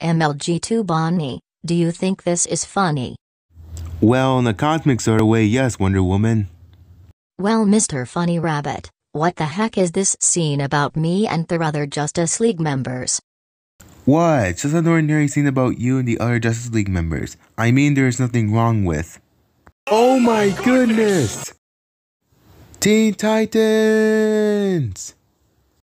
MLG2 Bonnie, do you think this is funny? Well, in a cosmic sort of way, yes, Wonder Woman. Well, Mr. Funny Rabbit, what the heck is this scene about me and the other Justice League members? What? It's just an ordinary scene about you and the other Justice League members. I mean, there's nothing wrong with. Oh my goodness! Teen Titans!